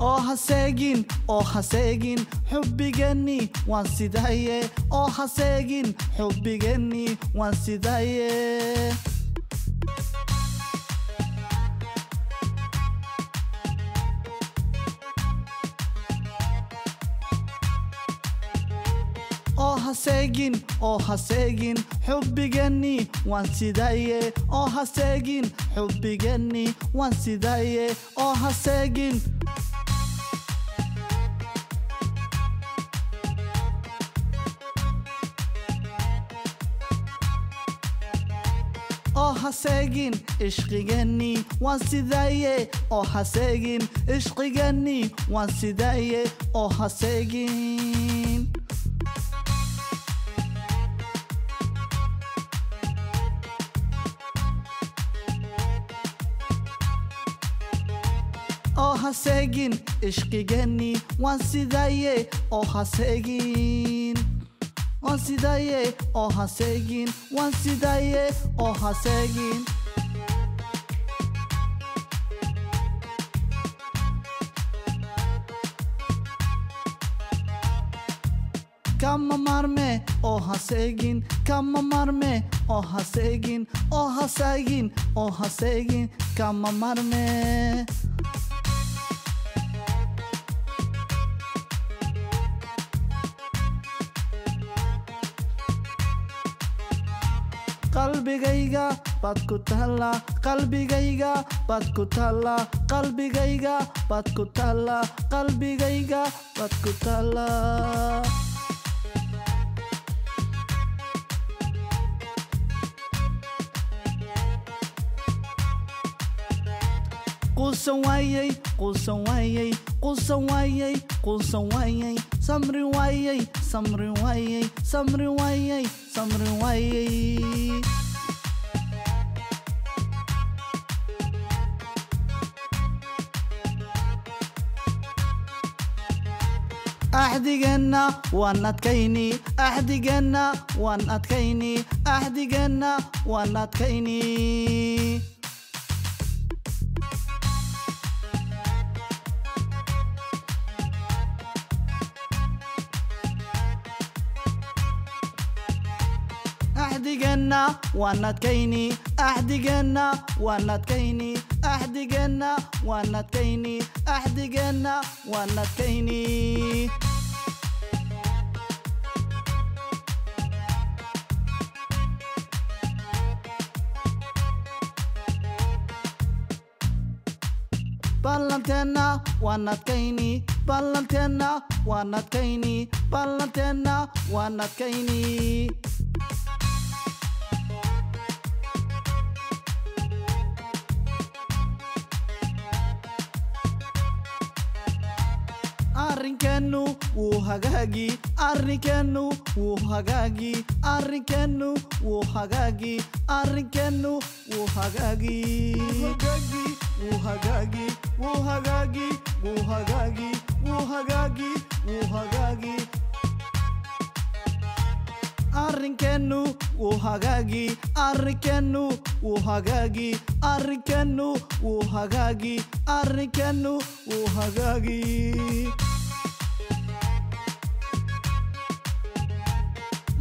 oo haseegin oo haseegin xubbigeenni waan sidaye oo haseegin xubbigeenni waan sidaye. Oo haseegin oo haseegin xubbigeenni waan sidaye. Oo haseegin xubbigeenni waan sidaye. Oo haseegin oo haseegin ishqigeenni waan sidaye oo haseegin ishqigeenni waan sidaye oo haseegin oo haseegin ishqigeenni waan sidaye oo haseegin Onsidaye o hasegin Onsidaye o hasegin Kama marme o hasegin Kama marme o hasegin O hasegin o hasegin Kama marme. Qalbigayga baad ku taalla qalbigayga baad ku taalla qalbigayga baad ku taalla qalbigayga baad ku taalla quusan waayey quusan waayey quusan waayey quusan waayey samri waayey samri waayey samri waayey samri waayey axdigeenna waan adkayni axdigeenna waan adkayni axdigeenna waan adkayni axdigeenna waan adkayni axdigeenna waan adkayni axdigeenna waan adkayni axdigeenna waan adkayni ballanteenna waan adkayni ballanteenna waan adkayni ballanteenna waan adkayni ಆರ್ರಿಕೆನ್ನು ಓ ಹಾಗಾಗಿ ಆರ್ರಿಕೆನ್ನು ಓ ಹಾಗಾಗಿ ಆರ್ರಿಕೆನ್ನು ಓ ಹಾಗಾಗಿ ಆರ್ರಿಕೆನ್ನು ಓ ಹಾಗಾಗಿ ಹಾಗಾಗಿ ಓ ಹಾಗಾಗಿ ಓ ಹಾಗಾಗಿ ಓ ಹಾಗಾಗಿ ಓ ಹಾಗಾಗಿ ಓ ಹಾಗಾಗಿ ಆರ್ರಿಕೆನ್ನು ಓ ಹಾಗಾಗಿ ಆರ್ರಿಕೆನ್ನು ಓ ಹಾಗಾಗಿ ಆರ್ರಿಕೆನ್ನು ಓ ಹಾಗಾಗಿ ಆರ್ರಿಕೆನ್ನು ಓ ಹಾಗಾಗಿ